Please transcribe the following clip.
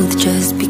mouth just because